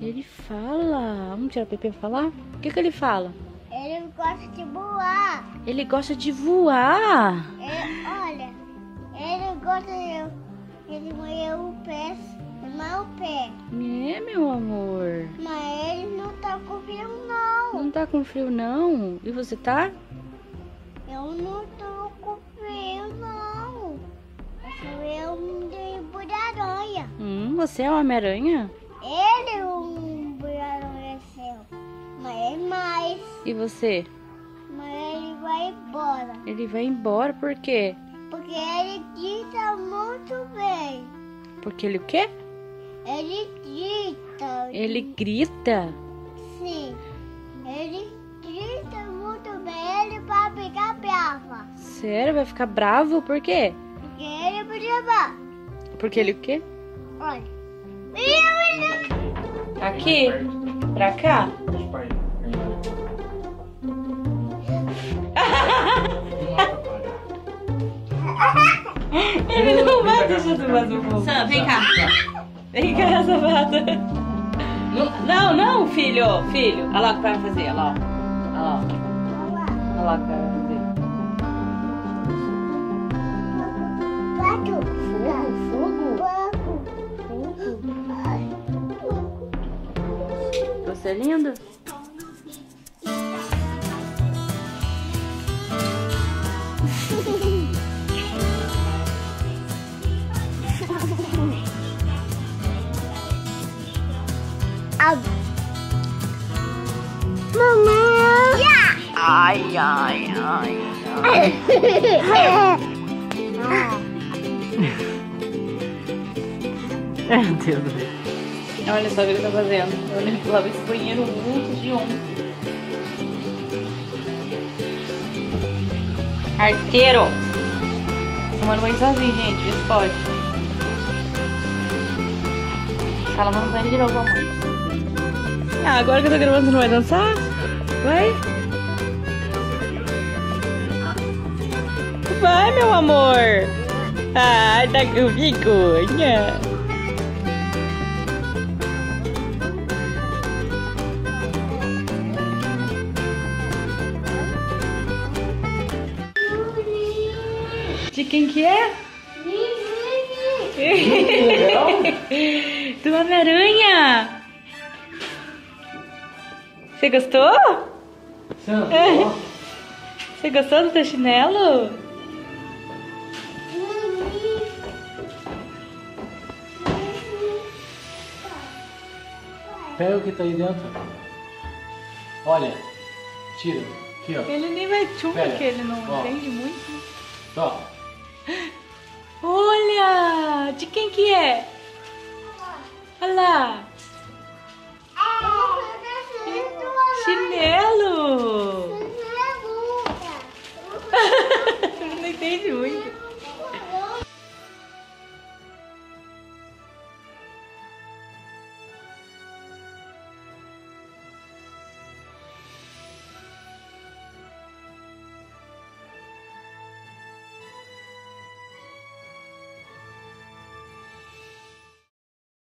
Ele fala. Vamos tirar o Pepe pra falar? O que, que ele fala? Ele gosta de voar. Ele gosta de voar. Ele, olha, ele gosta de. Ele moeu o pé, não o pé. É, meu amor. Mas ele não tá com frio, não. Não tá com frio, não? E você tá? Eu não tô com frio, não. Eu sou eu de bulha-aranha. Hum, você é Homem-Aranha? E você? Mas ele vai embora. Ele vai embora por quê? Porque ele grita muito bem. Porque ele o quê? Ele grita. Ele grita. Sim. Ele grita muito bem. Ele vai ficar brava. Sério? Vai ficar bravo? Por quê? Porque ele levar. Porque ele o quê? Olha. Aqui? Pra cá? Ele não vai deixar tu fazer o fogo. Sam, vem cá. Vem cá, safada. Não, não, filho. Filho. Olha lá o que vai fazer. Olha lá. Olha lá. Olha lá o que vai fazer. Gato. Fogo? Fogo. Fogo? Ai, fogo. Você é lindo? Ai, ai, ai. Meu Deus do céu. Olha só o que ele tá fazendo. Ele lava esse banheiro muito de um. Arteiro! Tomando banho sozinho, gente. Se pode. Tá lavando banho de novo, mamãe. Ah, agora que eu tô gravando, você não vai dançar? Vai? Meu amor! Ai, tá com vergonha. De quem que é? Do Homem-Aranha! Você gostou? Você gostou do teu chinelo? Pega o que tá aí dentro. Olha. Tira. Aqui, ó. Ele nem vai tchum, porque ele não ó. entende muito. Ó. Olha! De quem que é? Olha lá!